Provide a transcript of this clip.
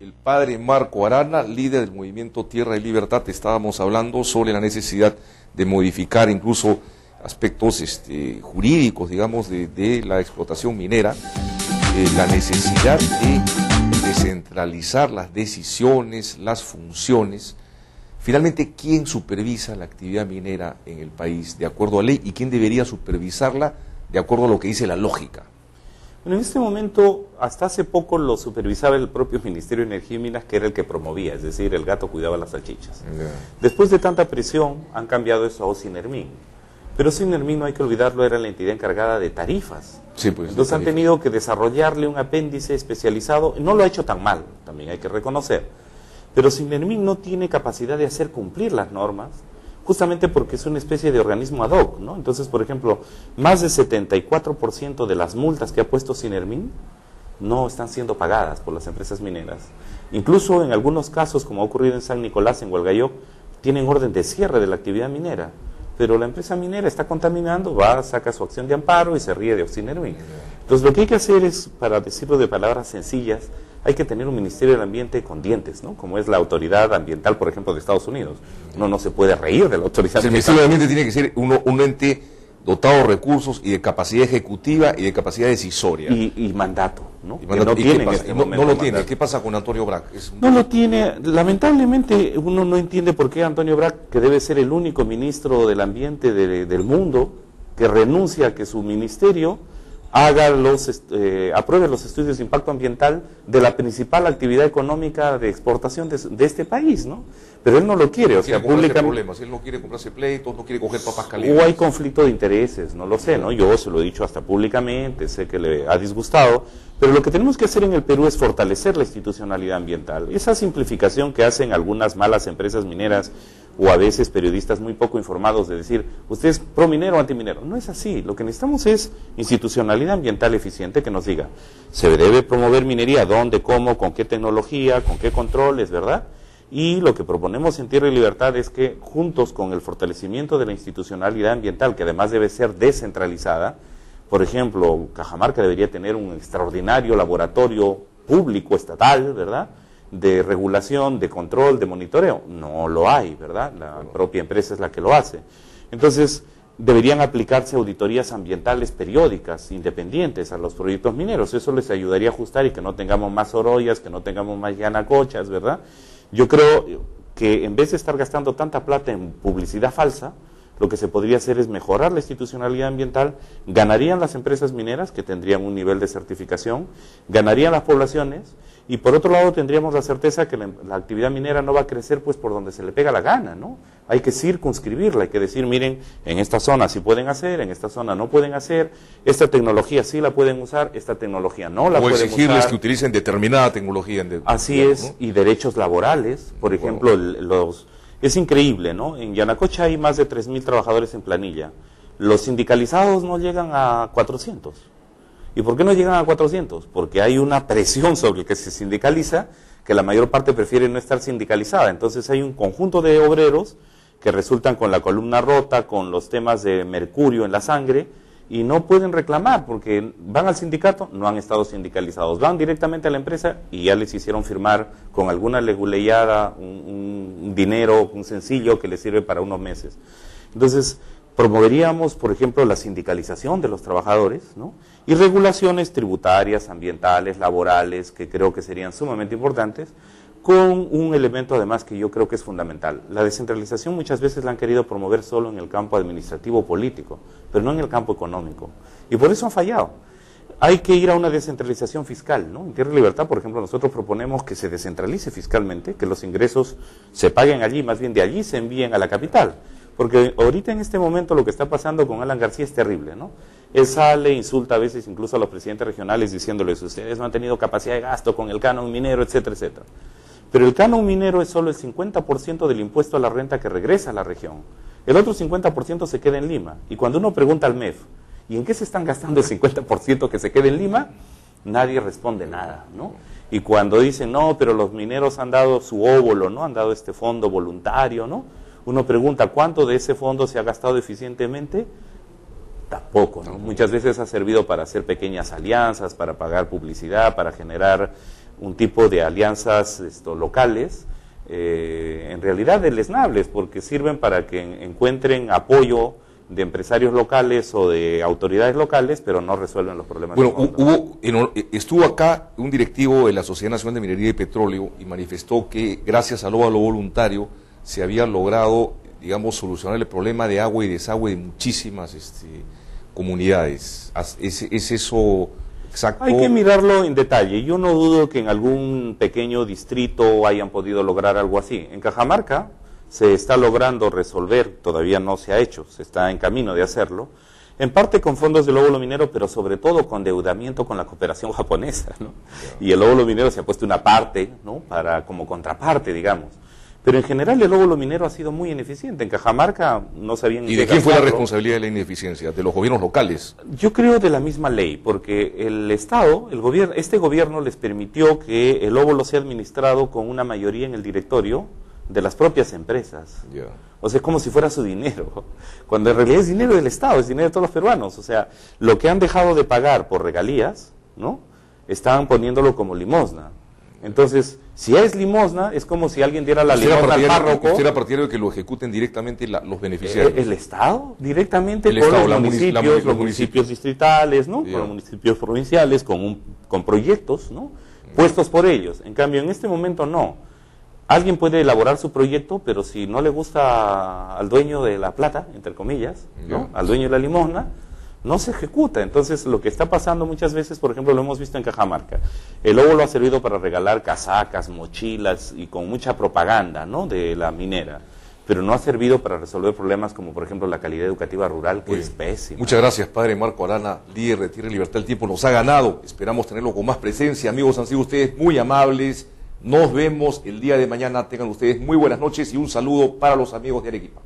el padre Marco Arana, líder del movimiento Tierra y Libertad, estábamos hablando sobre la necesidad de modificar incluso aspectos este, jurídicos, digamos, de, la explotación minera, eh, la necesidad de descentralizar las decisiones, las funciones. Finalmente, ¿quién supervisa la actividad minera en el país de acuerdo a ley y quién debería supervisarla de acuerdo a lo que dice la lógica? Bueno, en este momento, hasta hace poco lo supervisaba el propio Ministerio de Energía y Minas, que era el que promovía, es decir, el gato cuidaba las salchichas. Después de tanta presión, han cambiado eso a Ocinermin. Pero Ocinermin, no hay que olvidarlo, era la entidad encargada de tarifas. Sí, pues, Entonces han tenido que desarrollarle un apéndice especializado. No lo ha hecho tan mal, también hay que reconocer. Pero Ocinermin no tiene capacidad de hacer cumplir las normas justamente porque es una especie de organismo ad hoc, ¿no? Entonces, por ejemplo, más del 74% de las multas que ha puesto Sinermin no están siendo pagadas por las empresas mineras. Incluso en algunos casos, como ha ocurrido en San Nicolás, en Hualgayoc, tienen orden de cierre de la actividad minera. Pero la empresa minera está contaminando, va, saca su acción de amparo y se ríe de Oxinermin. Entonces, lo que hay que hacer es, para decirlo de palabras sencillas, hay que tener un Ministerio del Ambiente con dientes, ¿no? Como es la autoridad ambiental, por ejemplo, de Estados Unidos. Uno no se puede reír de la autoridad El Ministerio del Ambiente tiene que ser un ente dotado de recursos y de capacidad ejecutiva y de capacidad decisoria. Y, mandato, ¿no? no, tiene este no, lo tiene. ¿Qué pasa con Antonio Brac? No lo tiene. Lamentablemente uno no entiende por qué Antonio Brac, que debe ser el único ministro del ambiente del mundo, que renuncia a que su ministerio haga los, eh, apruebe los estudios de impacto ambiental de la principal actividad económica de exportación de, este país, ¿no? Pero él no lo quiere, o sea, públicamente... problemas, él no quiere comprarse pleitos, no quiere coger papas calientes. O hay conflicto de intereses, no lo sé, ¿no? Yo se lo he dicho hasta públicamente, sé que le ha disgustado, pero lo que tenemos que hacer en el Perú es fortalecer la institucionalidad ambiental. Esa simplificación que hacen algunas malas empresas mineras o a veces periodistas muy poco informados de decir, usted es pro minero o antiminero. No es así. Lo que necesitamos es institucionalidad ambiental eficiente que nos diga, se debe promover minería, dónde, cómo, con qué tecnología, con qué controles, ¿verdad? Y lo que proponemos en Tierra y Libertad es que juntos con el fortalecimiento de la institucionalidad ambiental, que además debe ser descentralizada, por ejemplo, Cajamarca debería tener un extraordinario laboratorio público estatal, ¿verdad? De regulación, de control, de monitoreo. No lo hay, ¿verdad? La propia empresa es la que lo hace. Entonces, deberían aplicarse auditorías ambientales periódicas, independientes a los proyectos mineros. Eso les ayudaría a ajustar y que no tengamos más orollas, que no tengamos más llanacochas, ¿verdad? Yo creo que en vez de estar gastando tanta plata en publicidad falsa, lo que se podría hacer es mejorar la institucionalidad ambiental, ganarían las empresas mineras, que tendrían un nivel de certificación, ganarían las poblaciones, y por otro lado tendríamos la certeza que la, actividad minera no va a crecer pues por donde se le pega la gana, ¿no? Hay que circunscribirla, hay que decir, miren, en esta zona sí pueden hacer, en esta zona no pueden hacer, esta tecnología sí la pueden usar, esta tecnología no la pueden usar. O exigirles que utilicen determinada tecnología. En Así es, y derechos laborales, por ejemplo, los... Es increíble, ¿no? En Yanacocha hay más de 3.000 trabajadores en planilla. Los sindicalizados no llegan a 400. ¿Y por qué no llegan a 400? Porque hay una presión sobre el que se sindicaliza, que la mayor parte prefiere no estar sindicalizada. Entonces hay un conjunto de obreros que resultan con la columna rota, con los temas de mercurio en la sangre, y no pueden reclamar porque van al sindicato, no han estado sindicalizados, van directamente a la empresa y ya les hicieron firmar con alguna leguleyada un, un dinero, un sencillo que les sirve para unos meses. Entonces, promoveríamos, por ejemplo, la sindicalización de los trabajadores, ¿no? Y regulaciones tributarias, ambientales, laborales, que creo que serían sumamente importantes, con un elemento además que yo creo que es fundamental. La descentralización muchas veces la han querido promover solo en el campo administrativo político, pero no en el campo económico. Y por eso han fallado. Hay que ir a una descentralización fiscal, ¿no? En Tierra y Libertad, por ejemplo, nosotros proponemos que se descentralice fiscalmente, que los ingresos se paguen allí, más bien de allí se envíen a la capital. Porque ahorita en este momento lo que está pasando con Alan García es terrible, ¿no? Él sale, insulta a veces incluso a los presidentes regionales diciéndoles, ustedes no han tenido capacidad de gasto con el canon minero, etcétera, etcétera. Pero el canon minero es solo el 50% del impuesto a la renta que regresa a la región. El otro 50% se queda en Lima. Y cuando uno pregunta al MEF, ¿y en qué se están gastando el 50% que se queda en Lima? Nadie responde nada, ¿no? Y cuando dicen, no, pero los mineros han dado su óvulo, ¿no? Han dado este fondo voluntario, ¿no? Uno pregunta, ¿cuánto de ese fondo se ha gastado eficientemente? Tampoco, ¿no? Muchas veces ha servido para hacer pequeñas alianzas, para pagar publicidad, para generar un tipo de alianzas esto, locales, eh, en realidad deleznables, porque sirven para que encuentren apoyo de empresarios locales o de autoridades locales, pero no resuelven los problemas. Bueno, hubo, estuvo acá un directivo de la Sociedad Nacional de Minería y Petróleo y manifestó que gracias al óvalo voluntario se había logrado, digamos, solucionar el problema de agua y desagüe de muchísimas este, comunidades. ¿Es, ¿Es, eso exacto? Hay que mirarlo en detalle. Yo no dudo que en algún pequeño distrito hayan podido lograr algo así. En Cajamarca se está logrando resolver, todavía no se ha hecho, se está en camino de hacerlo, en parte con fondos del óvulo minero, pero sobre todo con deudamiento con la cooperación japonesa. ¿no? Y el óvulo minero se ha puesto una parte, ¿no? Para, como contraparte, digamos. Pero en general el óvulo minero ha sido muy ineficiente. En Cajamarca no sabían... ¿Y de quién fue la responsabilidad de la ineficiencia? ¿De los gobiernos locales? Yo creo de la misma ley, porque el Estado, el gobierno, este gobierno les permitió que el óvulo sea administrado con una mayoría en el directorio de las propias empresas. O sea, es como si fuera su dinero, cuando en realidad es dinero del Estado, es dinero de todos los peruanos. O sea, lo que han dejado de pagar por regalías, ¿no? Están poniéndolo como limosna. Entonces, si es limosna, es como si alguien diera la limosna al párroco. ¿Usted era partidario de que lo ejecuten directamente los beneficiarios? Eh, el, Estado, directamente con los municipios, los municipios distritales, ¿no? Con los municipios provinciales, con, un, con proyectos, ¿no? Puestos por ellos. En cambio, en este momento no alguien puede elaborar su proyecto, pero si no le gusta al dueño de la plata, entre comillas, al dueño de la limosna, no se ejecuta. Entonces, lo que está pasando muchas veces, por ejemplo, lo hemos visto en Cajamarca. El lobo lo ha servido para regalar casacas, mochilas y con mucha propaganda ¿no? de la minera. Pero no ha servido para resolver problemas como, por ejemplo, la calidad educativa rural, que es pésima. Muchas gracias, padre Marco Arana, líder de Tierra y Libertad. El tiempo nos ha ganado. Esperamos tenerlo con más presencia. Amigos, han sido ustedes muy amables nos vemos el día de mañana. Tengan ustedes muy buenas noches y un saludo para los amigos de Arequipa.